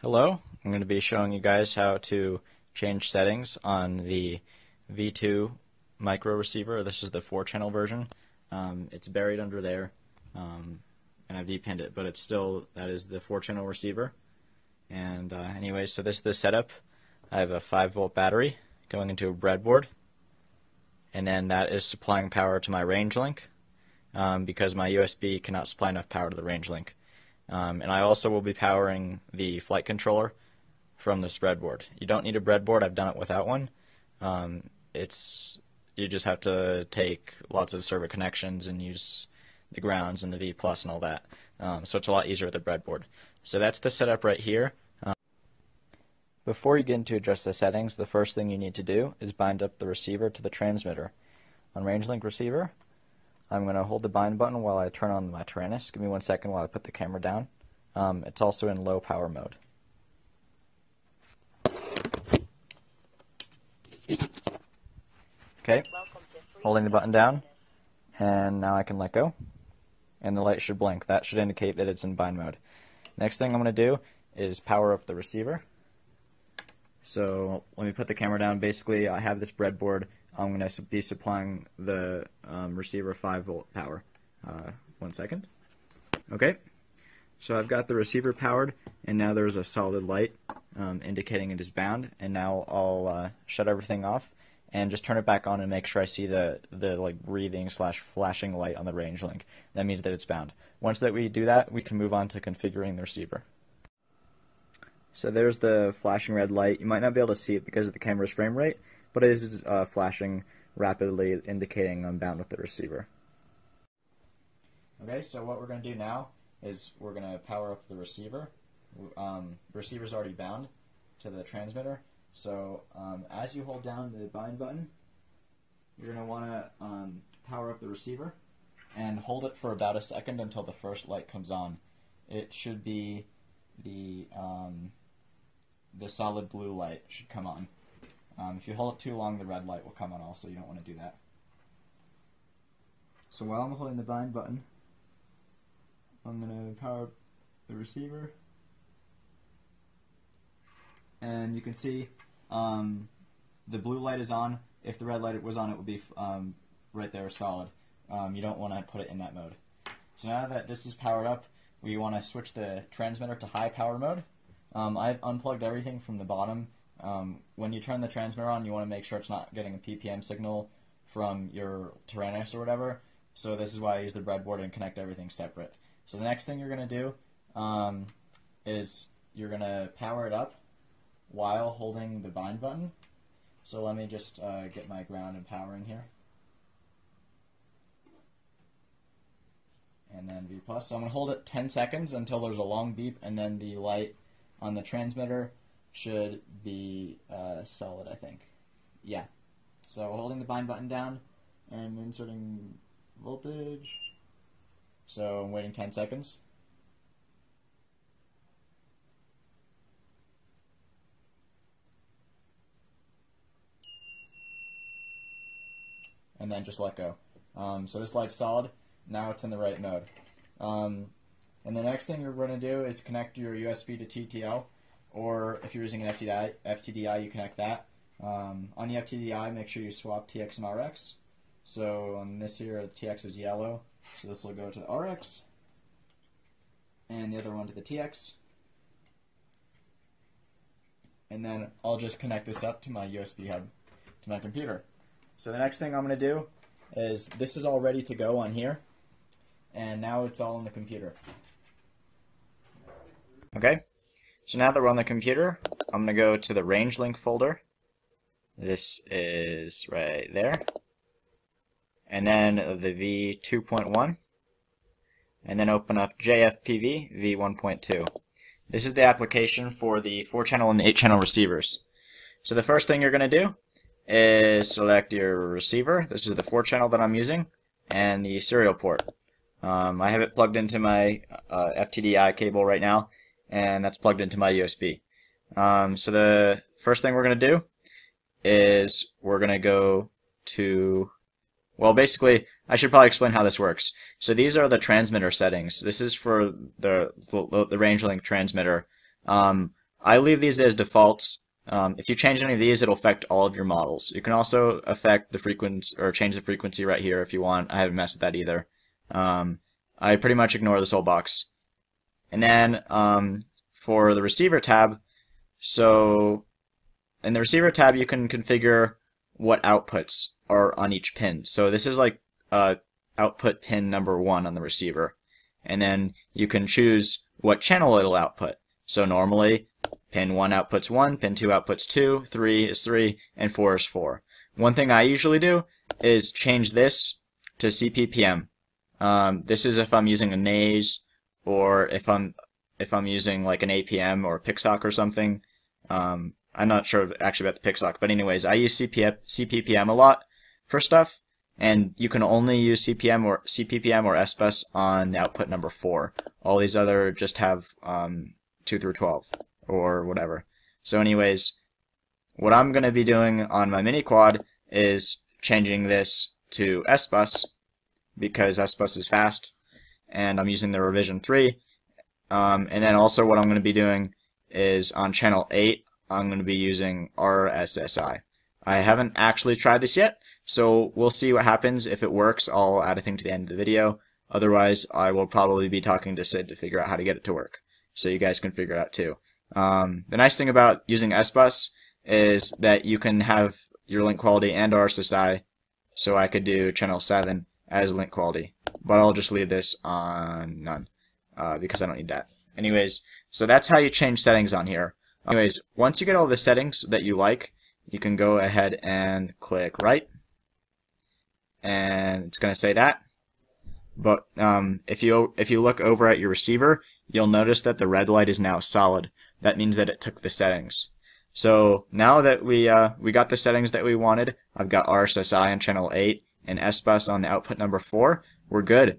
Hello, I'm going to be showing you guys how to change settings on the V2 micro receiver. This is the 4 channel version. Um, it's buried under there um, and I've depinned it, but it's still, that is the 4 channel receiver. And uh, anyway, so this is the setup. I have a 5 volt battery going into a breadboard and then that is supplying power to my range link um, because my USB cannot supply enough power to the range link. Um, and I also will be powering the flight controller from this breadboard. You don't need a breadboard. I've done it without one. Um, it's you just have to take lots of servo connections and use the grounds and the V plus and all that. Um, so it's a lot easier with a breadboard. So that's the setup right here. Um, before you get into adjust the settings, the first thing you need to do is bind up the receiver to the transmitter. On RangeLink receiver, I'm going to hold the bind button while I turn on my Taranis. Give me one second while I put the camera down. Um, it's also in low power mode. Okay, holding the button down, and now I can let go, and the light should blink. That should indicate that it's in bind mode. Next thing I'm going to do is power up the receiver. So let me put the camera down. Basically, I have this breadboard I'm going to be supplying the um, receiver 5 volt power. Uh, one second. Okay, so I've got the receiver powered, and now there's a solid light um, indicating it is bound. And now I'll uh, shut everything off and just turn it back on and make sure I see the the like breathing slash flashing light on the range link. That means that it's bound. Once that we do that, we can move on to configuring the receiver. So there's the flashing red light. You might not be able to see it because of the camera's frame rate, but it is uh, flashing rapidly, indicating I'm bound with the receiver. Okay, so what we're going to do now is we're going to power up the receiver. Um, receiver's already bound to the transmitter, so um, as you hold down the bind button, you're going to want to um, power up the receiver and hold it for about a second until the first light comes on. It should be the um, the solid blue light should come on. Um, if you hold it too long, the red light will come on also. You don't want to do that. So while I'm holding the bind button, I'm going to power up the receiver. And you can see um, the blue light is on. If the red light was on, it would be um, right there solid. Um, you don't want to put it in that mode. So now that this is powered up, we want to switch the transmitter to high power mode. Um, I've unplugged everything from the bottom um, when you turn the transmitter on, you want to make sure it's not getting a PPM signal from your Taranis or whatever. So this is why I use the breadboard and connect everything separate. So the next thing you're going to do um, is you're going to power it up while holding the bind button. So let me just uh, get my ground and power in here. And then V+. plus. So I'm going to hold it 10 seconds until there's a long beep and then the light on the transmitter should be uh, solid, I think. Yeah. So holding the bind button down and inserting voltage. So I'm waiting 10 seconds. And then just let go. Um, so this light's solid. Now it's in the right mode. Um, and the next thing you're going to do is connect your USB to TTL or if you're using an FTDI, FTDI you connect that. Um, on the FTDI, make sure you swap TX and RX. So on this here, the TX is yellow, so this will go to the RX, and the other one to the TX. And then I'll just connect this up to my USB hub to my computer. So the next thing I'm going to do is this is all ready to go on here, and now it's all in the computer. Okay, so now that we're on the computer, I'm going to go to the RangeLink folder. This is right there. And then the V2.1. And then open up JFPV V1.2. This is the application for the 4-channel and the 8-channel receivers. So the first thing you're going to do is select your receiver. This is the 4-channel that I'm using. And the serial port. Um, I have it plugged into my uh, FTDI cable right now and that's plugged into my USB. Um, so the first thing we're going to do is we're going to go to, well, basically, I should probably explain how this works. So these are the transmitter settings. This is for the the RangeLink transmitter. Um, I leave these as defaults. Um, if you change any of these, it'll affect all of your models. You can also affect the frequency or change the frequency right here if you want. I haven't messed with that either. Um, I pretty much ignore this whole box. And then um, for the receiver tab, so in the receiver tab, you can configure what outputs are on each pin. So this is like uh, output pin number one on the receiver. And then you can choose what channel it'll output. So normally, pin 1 outputs 1, pin 2 outputs 2, 3 is 3, and 4 is 4. One thing I usually do is change this to CPPM. Um, this is if I'm using a Naze or if I'm if I'm using like an APM or Pixhawk or something. Um, I'm not sure actually about the Pixhawk, but anyways, I use CPP, CPPM a lot for stuff, and you can only use CPM or CPPM or SBUS on output number four. All these other just have um, two through twelve or whatever. So, anyways, what I'm going to be doing on my mini quad is changing this to SBUS because SBUS is fast, and I'm using the revision three. Um, and then also what I'm going to be doing is on channel 8, I'm going to be using RSSI. I haven't actually tried this yet, so we'll see what happens. If it works, I'll add a thing to the end of the video. Otherwise, I will probably be talking to Sid to figure out how to get it to work, so you guys can figure it out too. Um, the nice thing about using SBUS is that you can have your link quality and RSSI, so I could do channel 7 as link quality, but I'll just leave this on none uh, because I don't need that. Anyways, so that's how you change settings on here. Anyways, once you get all the settings that you like, you can go ahead and click write, and it's going to say that. But um, if you if you look over at your receiver, you'll notice that the red light is now solid. That means that it took the settings. So now that we uh, we got the settings that we wanted, I've got RSSI on channel 8 and SBUS on the output number 4, we're good.